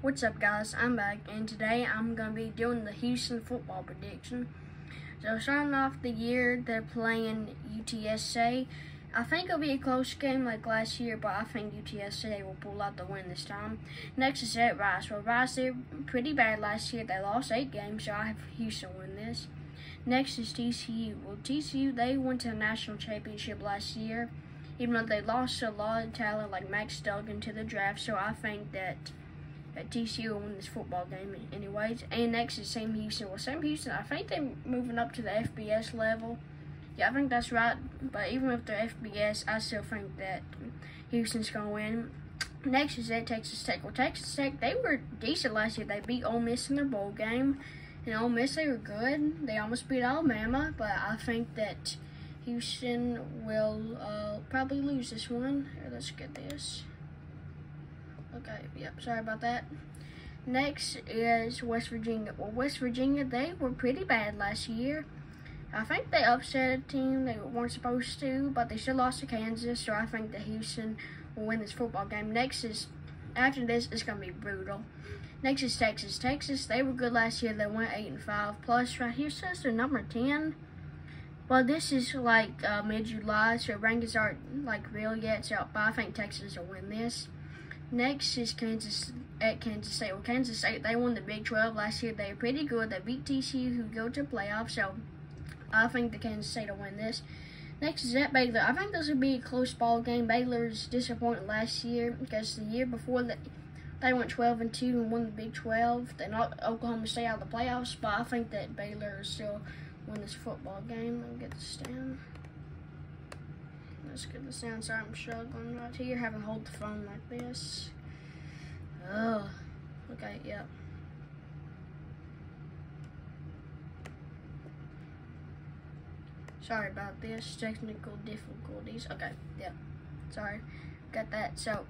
What's up guys, I'm back and today I'm going to be doing the Houston football prediction. So starting off the year, they're playing UTSA. I think it'll be a close game like last year, but I think UTSA will pull out the win this time. Next is at Rice. Well, Rice, they're pretty bad last year. They lost eight games, so I have Houston win this. Next is TCU. Well, TCU, they went to the national championship last year, even though they lost a lot of talent like Max Duggan to the draft, so I think that at TCU will win this football game anyways. And next is Sam Houston. Well, Sam Houston, I think they're moving up to the FBS level. Yeah, I think that's right. But even with the FBS, I still think that Houston's going to win. Next is at Texas Tech. Well, Texas Tech, they were decent last year. They beat Ole Miss in their bowl game. And Ole Miss, they were good. They almost beat Alabama. But I think that Houston will uh, probably lose this one. Here, let's get this. Okay, yep, sorry about that. Next is West Virginia. Well, West Virginia, they were pretty bad last year. I think they upset a team they weren't supposed to, but they still lost to Kansas, so I think that Houston will win this football game. Next is, after this, it's going to be brutal. Next is Texas. Texas, they were good last year. They went 8 and 5. Plus, right here says they're number 10. Well, this is like uh, mid-July, so rankings aren't like real yet, so but I think Texas will win this. Next is Kansas at Kansas State. Well, Kansas State, they won the Big 12 last year. They were pretty good. They beat TCU, who go to playoffs. So I think the Kansas State will win this. Next is at Baylor. I think this will be a close ball game. Baylor's disappointed last year because the year before that they went 12 and 2 and won the Big 12. They knocked Oklahoma State out of the playoffs, but I think that Baylor will still win this football game. Let me get this down. Let's get the sound. Sorry, I'm struggling right here. Having to hold the phone like this. Oh, okay, yep. Sorry about this technical difficulties. Okay, yep. Sorry, got that. So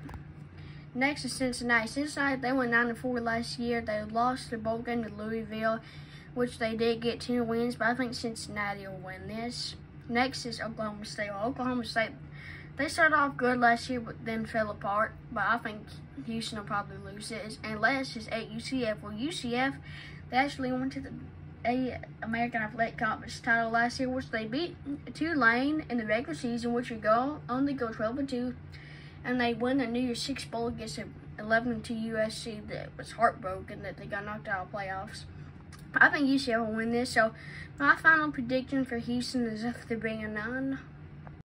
next is Cincinnati. Cincinnati they went nine and four last year. They lost the bowl game to Louisville, which they did get ten wins. But I think Cincinnati will win this. Next is Oklahoma State. Well, Oklahoma State, they started off good last year, but then fell apart. But I think Houston will probably lose this. And last is at UCF. Well, UCF, they actually went to the a American Athletic Conference title last year, which they beat Tulane in the regular season, which would go only go 12 and 2, and they won the New Year's Six Bowl against 11 and 2 USC. That was heartbroken that they got knocked out of playoffs. I think UCF will win this. So my final prediction for Houston is if they're being a nine.